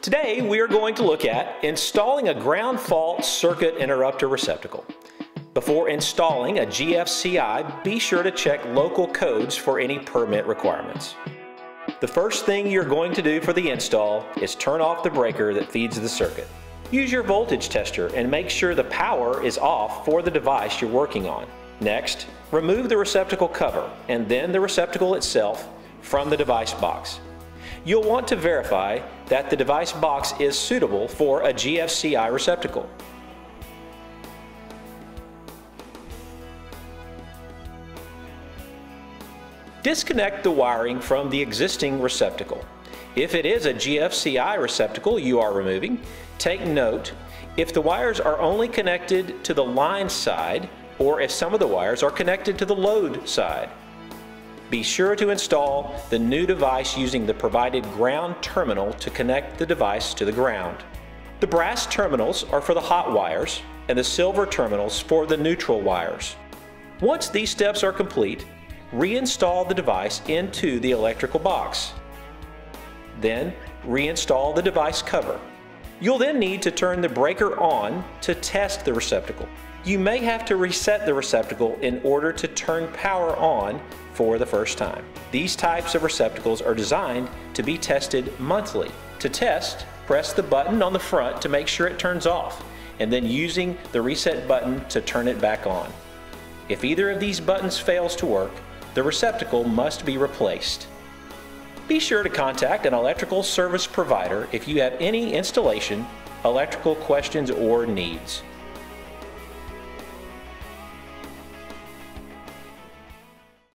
Today we are going to look at installing a ground fault circuit interrupter receptacle. Before installing a GFCI, be sure to check local codes for any permit requirements. The first thing you're going to do for the install is turn off the breaker that feeds the circuit. Use your voltage tester and make sure the power is off for the device you're working on. Next, remove the receptacle cover and then the receptacle itself from the device box. You'll want to verify that the device box is suitable for a GFCI receptacle. Disconnect the wiring from the existing receptacle. If it is a GFCI receptacle you are removing, take note if the wires are only connected to the line side or if some of the wires are connected to the load side. Be sure to install the new device using the provided ground terminal to connect the device to the ground. The brass terminals are for the hot wires and the silver terminals for the neutral wires. Once these steps are complete, reinstall the device into the electrical box. Then reinstall the device cover. You'll then need to turn the breaker on to test the receptacle. You may have to reset the receptacle in order to turn power on for the first time. These types of receptacles are designed to be tested monthly. To test, press the button on the front to make sure it turns off, and then using the reset button to turn it back on. If either of these buttons fails to work, the receptacle must be replaced. Be sure to contact an electrical service provider if you have any installation, electrical questions, or needs.